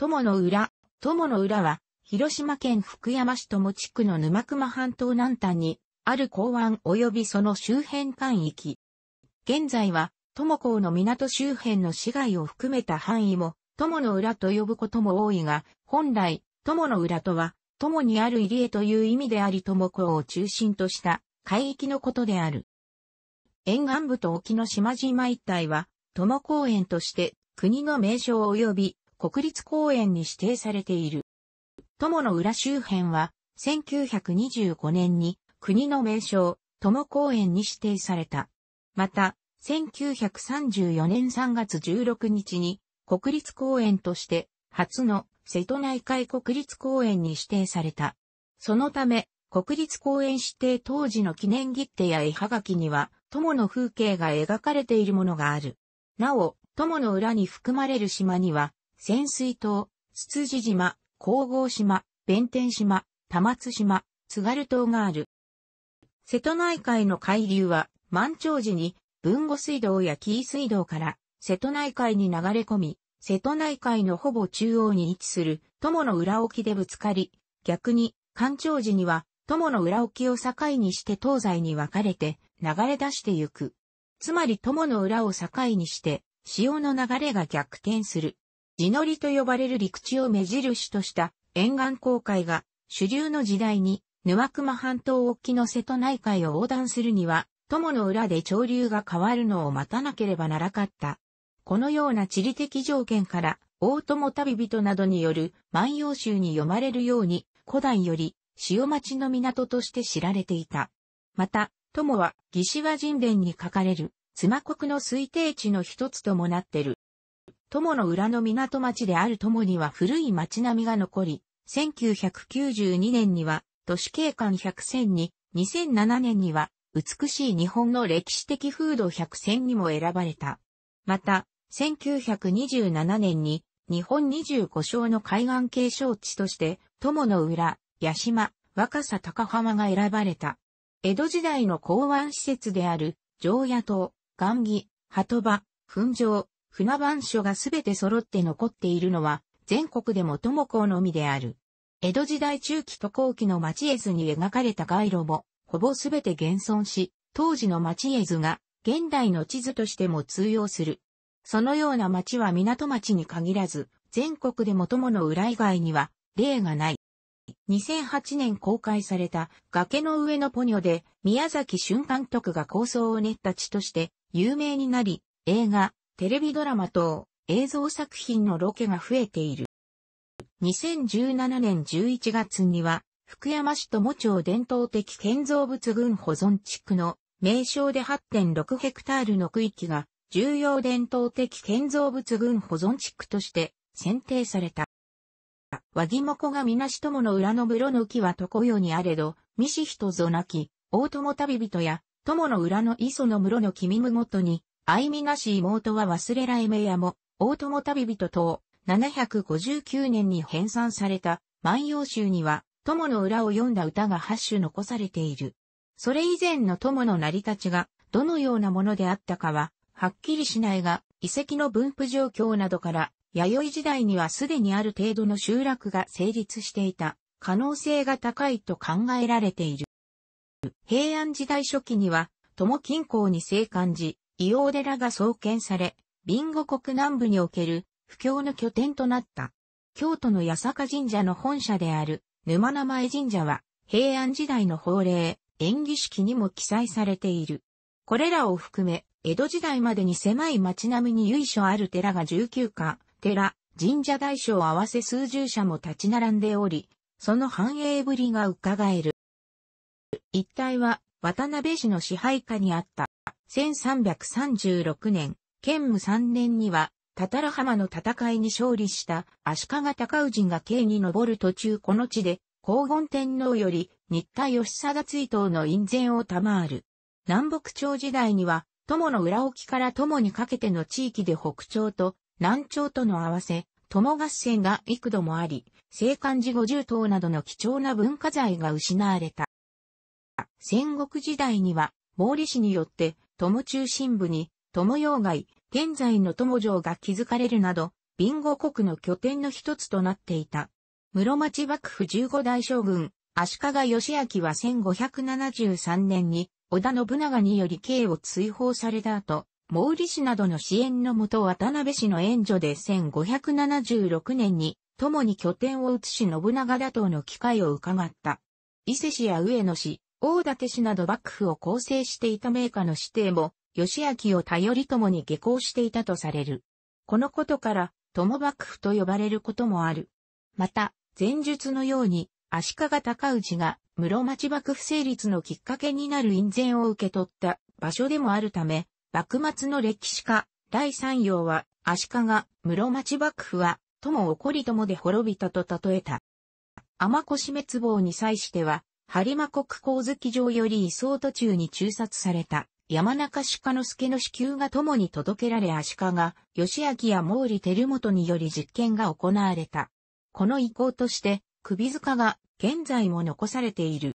友の浦。友の浦は、広島県福山市友地区の沼熊半島南端に、ある港湾及びその周辺海域。現在は、友港の港周辺の市街を含めた範囲も、友の浦と呼ぶことも多いが、本来、友の浦とは、友にある入り江という意味であり友港を中心とした海域のことである。沿岸部と沖の島々一帯は、友公園として国の名称及び国立公園に指定されている。友の浦周辺は、1925年に国の名称、友公園に指定された。また、1934年3月16日に国立公園として初の瀬戸内海国立公園に指定された。そのため、国立公園指定当時の記念切手や絵はがきには、友の風景が描かれているものがある。なお、友の裏に含まれる島には、潜水島、つつじ島、皇后島、弁天島、玉津島、津軽島がある。瀬戸内海の海流は満潮時に豊後水道や紀伊水道から瀬戸内海に流れ込み、瀬戸内海のほぼ中央に位置する友の裏沖でぶつかり、逆に干潮時には友の裏沖を境にして東西に分かれて流れ出してゆく。つまり友の裏を境にして潮の流れが逆転する。地のりと呼ばれる陸地を目印とした沿岸航海が主流の時代に沼熊半島沖の瀬戸内海を横断するには、友の裏で潮流が変わるのを待たなければならなかった。このような地理的条件から、大友旅人などによる万葉集に読まれるように、古代より塩町の港として知られていた。また、友は、義士和人伝に書かれる、妻国の推定地の一つともなってる。友の裏の港町である友には古い町並みが残り、1992年には都市景観100選に、2007年には美しい日本の歴史的風土100選にも選ばれた。また、1927年に日本25章の海岸景勝地として友の裏、八島、若狭高浜が選ばれた。江戸時代の港湾施設である常夜島、雁木、鳩場、粉城、船番所がすべて揃って残っているのは、全国でも友港のみである。江戸時代中期と後期の町絵図に描かれた街路も、ほぼすべて現存し、当時の町絵図が、現代の地図としても通用する。そのような町は港町に限らず、全国でも友の裏以外には、例がない。2008年公開された崖の上のポニョで宮崎俊監督が構想を練った地として有名になり、映画、テレビドラマ等映像作品のロケが増えている。2017年11月には、福山市友町伝統的建造物群保存地区の名称で8.6ヘクタールの区域が重要伝統的建造物群保存地区として選定された。和木もがみなし友の裏の風呂の木は床よにあれど、未し人ぞなき、大友旅人や、友の裏の磯の室の君むごとに、愛みなし妹は忘れらえめやも、大友旅人等、759年に編纂された万葉集には、友の裏を読んだ歌が8首残されている。それ以前の友の成り立ちが、どのようなものであったかは、はっきりしないが、遺跡の分布状況などから、弥生時代にはすでにある程度の集落が成立していた可能性が高いと考えられている。平安時代初期には、友近郊に生還寺、伊王寺が創建され、ビンゴ国南部における布教の拠点となった。京都の八坂神社の本社である沼名前神社は平安時代の法令、演技式にも記載されている。これらを含め、江戸時代までに狭い町並みに由緒ある寺が19か、寺、神社大小合わせ数十社も立ち並んでおり、その繁栄ぶりが伺える。一帯は渡辺氏の支配下にあった。1336年、建武3年には、タタラ浜の戦いに勝利した足利高氏が京に登る途中この地で、黄金天皇より新田義貞追悼の院前を賜る。南北朝時代には、友の裏沖から友にかけての地域で北朝と南朝との合わせ、友合戦が幾度もあり、聖漢寺五十島などの貴重な文化財が失われた。戦国時代には、毛利氏によって友中心部に、友用街、現在の友城が築かれるなど、備後国の拠点の一つとなっていた。室町幕府15代将軍、足利義明は1573年に織田信長により刑を追放された後、毛利氏などの支援のもと渡辺氏の援助で1576年に共に拠点を移し信長打倒の機会を伺った。伊勢氏や上野氏、大館氏など幕府を構成していた名家の指定も、義明を頼りともに下校していたとされる。このことから、友幕府と呼ばれることもある。また、前述のように、足利尊氏が室町幕府成立のきっかけになる印前を受け取った場所でもあるため、幕末の歴史家、第三葉は、足利、室町幕府は、友起こり友で滅びたと例えた。天越滅亡に際しては、播磨国公月城より移送途中に中殺された山中鹿之助の死球が友に届けられ足利、義明や毛利輝元により実験が行われた。この意向として、首塚が現在も残されている。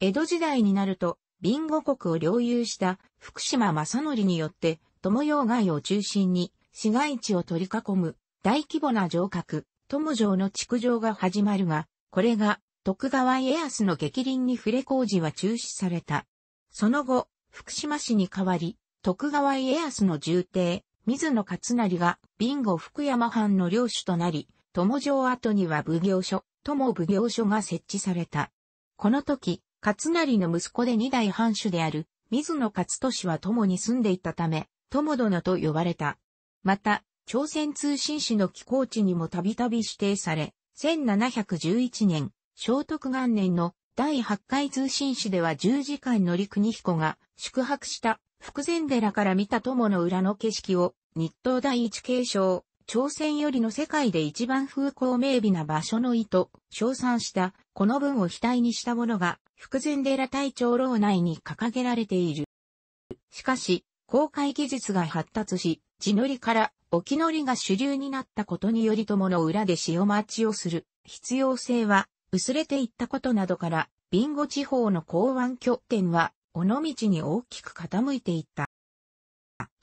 江戸時代になると、備後国を領有した福島正則によって、友用街を中心に市街地を取り囲む大規模な城郭、友城の築城が始まるが、これが徳川家康の激鱗に触れ工事は中止された。その後、福島市に代わり、徳川家康の重帝、水野勝成が備後福山藩の領主となり、友城跡には奉行所、友奉行所が設置された。この時、勝成の息子で二代藩主である、水野勝利は友に住んでいたため、友殿と呼ばれた。また、朝鮮通信使の寄港地にもたびたび指定され、1711年、聖徳元年の第8回通信使では10時間乗り国彦が宿泊した福前寺から見た友の裏の景色を日東第一継承、朝鮮よりの世界で一番風光明媚な場所の意と称賛したこの文を額にしたものが福前寺隊長楼内に掲げられている。しかし、公開技術が発達し、地乗りから沖乗りが主流になったことにより友の裏で潮待ちをする必要性は薄れていったことなどから、ビンゴ地方の港湾拠点は尾道に大きく傾いていった。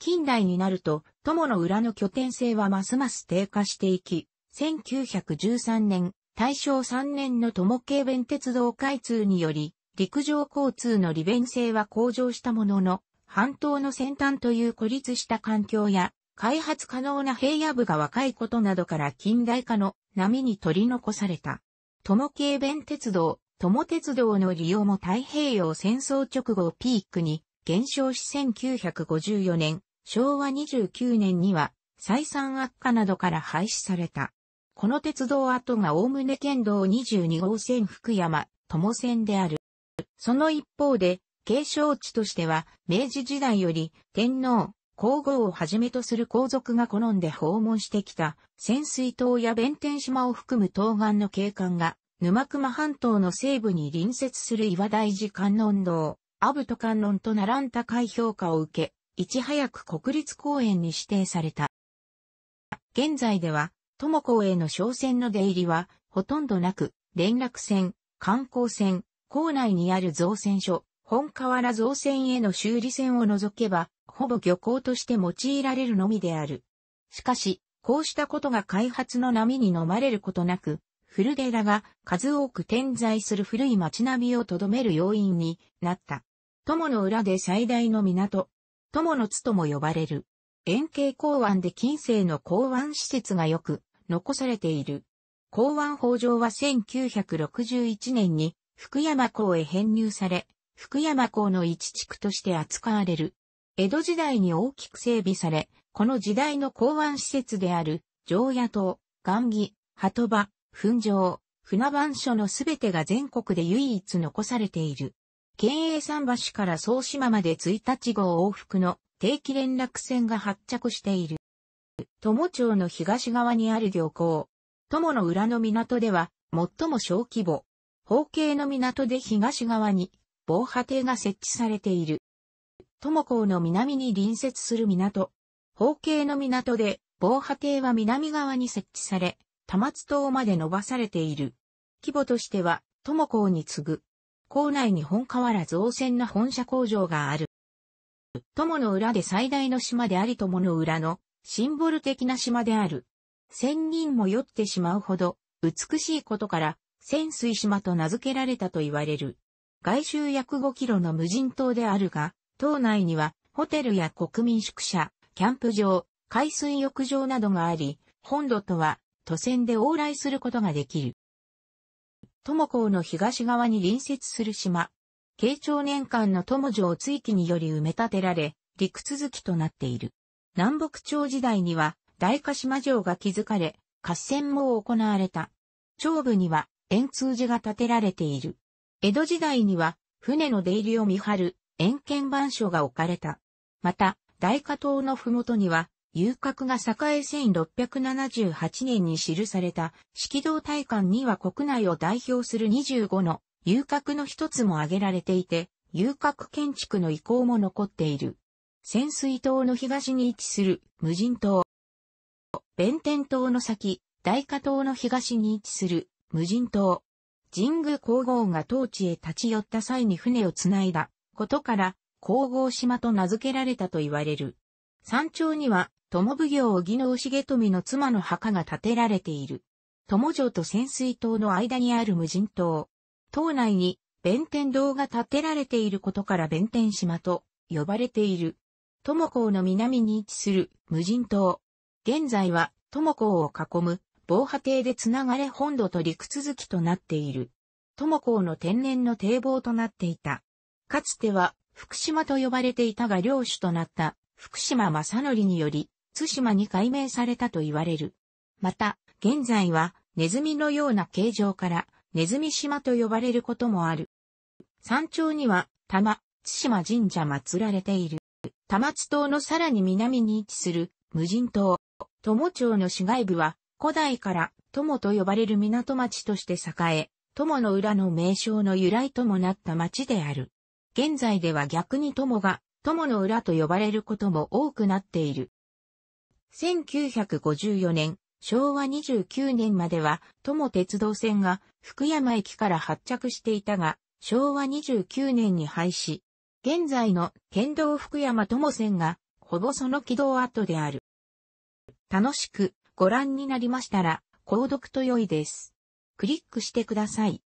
近代になると、友の裏の拠点性はますます低下していき、1913年、大正3年の友系弁鉄道開通により、陸上交通の利便性は向上したものの、半島の先端という孤立した環境や、開発可能な平野部が若いことなどから近代化の波に取り残された。友系弁鉄道、友鉄道の利用も太平洋戦争直後をピークに減少し1954年、昭和29年には採算悪化などから廃止された。この鉄道跡が大宗県道22号線福山、友線である。その一方で、継承地としては、明治時代より天皇、皇后をはじめとする皇族が好んで訪問してきた、潜水島や弁天島を含む東岸の景観が、沼熊半島の西部に隣接する岩大寺観音堂、アブト観音と並ん高い評価を受け、いち早く国立公園に指定された。現在では、友港への商船の出入りはほとんどなく、連絡船、観光船、港内にある造船所、本河原造船への修理船を除けば、ほぼ漁港として用いられるのみである。しかし、こうしたことが開発の波に飲まれることなく、古寺が数多く点在する古い町並みをとどめる要因になった。友の裏で最大の港、友の津とも呼ばれる。円形港湾で近世の港湾施設がよく残されている。港湾法上は1961年に福山港へ編入され、福山港の一地区として扱われる。江戸時代に大きく整備され、この時代の港湾施設である、常夜島、雁木、鳩場、粉城、船番所のすべてが全国で唯一残されている。県営桟橋から総島まで1日号往復の定期連絡船が発着している。友町の東側にある漁港。友の裏の港では最も小規模。方形の港で東側に防波堤が設置されている。友港の南に隣接する港。方形の港で防波堤は南側に設置され、玉津島まで伸ばされている。規模としては、友港に次ぐ。港内に本河原造船の本社工場がある。友の裏で最大の島であり友の裏のシンボル的な島である。仙人も酔ってしまうほど美しいことから潜水島と名付けられたと言われる。外周約5キロの無人島であるが、島内にはホテルや国民宿舎、キャンプ場、海水浴場などがあり、本土とは都船で往来することができる。友港の東側に隣接する島。慶長年間の友城追記により埋め立てられ、陸続きとなっている。南北朝時代には大鹿島城が築かれ、合戦も行われた。頂部には円通寺が建てられている。江戸時代には船の出入りを見張る円剣番所が置かれた。また、大加島のふもとには、遊郭が栄え1678年に記された、式道大館には国内を代表する25の遊郭の一つも挙げられていて、遊郭建築の遺構も残っている。潜水島の東に位置する無人島。弁天島の先、大加島の東に位置する無人島。神宮皇后が当地へ立ち寄った際に船をつないだことから皇后島と名付けられたと言われる。山頂には、友奉行小木の重富の妻の墓が建てられている。友城と潜水島の間にある無人島。島内に弁天堂が建てられていることから弁天島と呼ばれている。友港の南に位置する無人島。現在は友港を囲む防波堤でつながれ本土と陸続きとなっている。友港の天然の堤防となっていた。かつては福島と呼ばれていたが領主となった福島正則により、津島に改名されたと言われる。また、現在はネズミのような形状からネズミ島と呼ばれることもある。山頂には玉、津島神社祀られている。玉津島のさらに南に位置する無人島。友町の市街部は古代から友と呼ばれる港町として栄え、友の裏の名称の由来ともなった町である。現在では逆に友が友の裏と呼ばれることも多くなっている。1954年、昭和29年までは友鉄道線が福山駅から発着していたが、昭和29年に廃止。現在の県道福山友線がほぼその軌道跡である。楽しくご覧になりましたら、購読と良いです。クリックしてください。